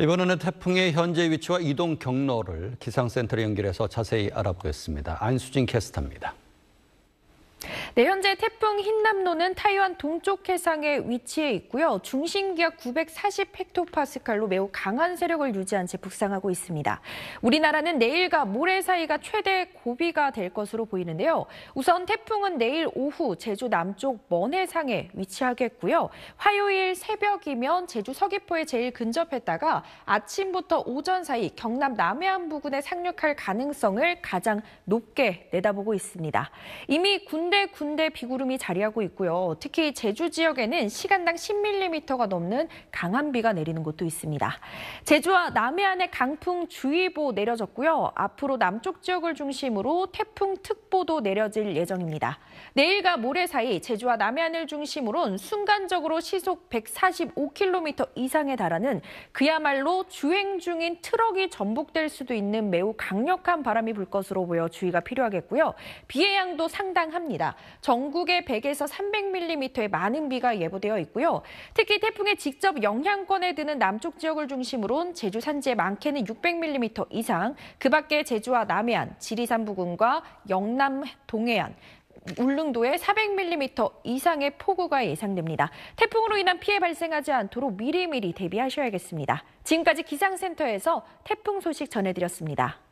이번에는 태풍의 현재 위치와 이동 경로를 기상센터로 연결해서 자세히 알아보겠습니다. 안수진 캐스터입니다. 네, 현재 태풍 흰남노는 타이완 동쪽 해상에 위치해 있고요. 중심 기압 940헥토파스칼로 매우 강한 세력을 유지한 채 북상하고 있습니다. 우리나라는 내일과 모레 사이가 최대 고비가 될 것으로 보이는데요. 우선 태풍은 내일 오후 제주 남쪽 먼 해상에 위치하겠고요. 화요일 새벽이면 제주 서귀포에 제일 근접했다가 아침부터 오전 사이 경남 남해안 부근에 상륙할 가능성을 가장 높게 내다보고 있습니다. 이미 군대 군데 비구름이 자리하고 있고요. 특히 제주 지역에는 시간당 10mm가 넘는 강한 비가 내리는 곳도 있습니다. 제주와 남해안에 강풍 주의보 내려졌고요. 앞으로 남쪽 지역을 중심으로 태풍 특보도 내려질 예정입니다. 내일과 모레 사이 제주와 남해안을 중심으로는 순간적으로 시속 145km 이상에 달하는 그야말로 주행 중인 트럭이 전복될 수도 있는 매우 강력한 바람이 불 것으로 보여 주의가 필요하겠고요. 비의 양도 상당합니다. 전국에 100에서 300mm의 많은 비가 예보되어 있고요. 특히 태풍의 직접 영향권에 드는 남쪽 지역을 중심으로 제주 산지에 많게는 600mm 이상, 그 밖에 제주와 남해안, 지리산 부근과 영남 동해안, 울릉도에 400mm 이상의 폭우가 예상됩니다. 태풍으로 인한 피해 발생하지 않도록 미리미리 대비하셔야겠습니다. 지금까지 기상센터에서 태풍 소식 전해드렸습니다.